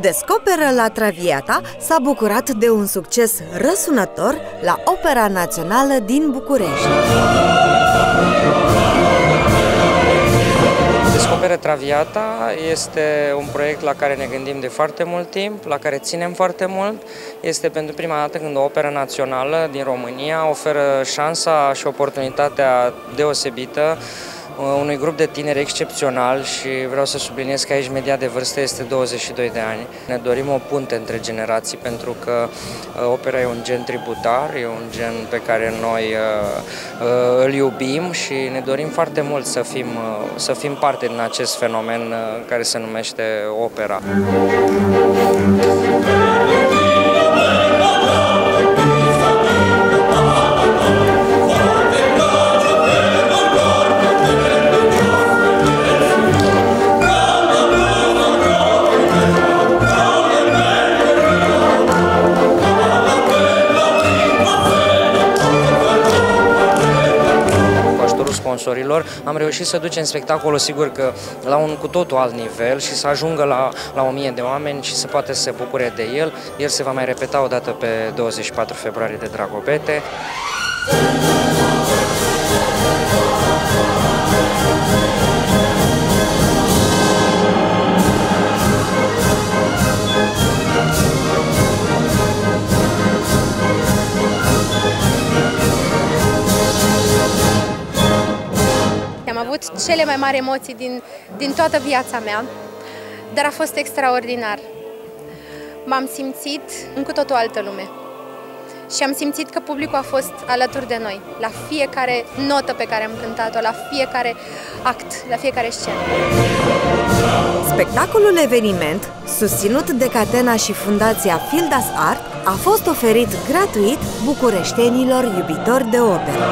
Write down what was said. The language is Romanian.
Descoperă la Traviata s-a bucurat de un succes răsunător la Opera Națională din București. Descoperă Traviata este un proiect la care ne gândim de foarte mult timp, la care ținem foarte mult. Este pentru prima dată când o operă națională din România oferă șansa și oportunitatea deosebită unui grup de tineri excepțional și vreau să subliniez că aici media de vârstă este 22 de ani. Ne dorim o punte între generații pentru că uh, opera e un gen tributar, e un gen pe care noi uh, uh, îl iubim și ne dorim foarte mult să fim, să fim parte din acest fenomen care se numește opera. Sponsorilor, am reușit să ducem spectacolul, sigur că la un cu totul alt nivel și să ajungă la, la 1000 de oameni și să poate să se bucure de el. El se va mai repeta o dată pe 24 februarie de Dragobete. Avut cele mai mari emoții din, din toată viața mea, dar a fost extraordinar. M-am simțit în cu totul altă lume. Și am simțit că publicul a fost alături de noi, la fiecare notă pe care am cântat-o, la fiecare act, la fiecare scenă. Spectacolul eveniment, susținut de Catena și Fundația Fildas Art, a fost oferit gratuit bucureștenilor iubitori de operă.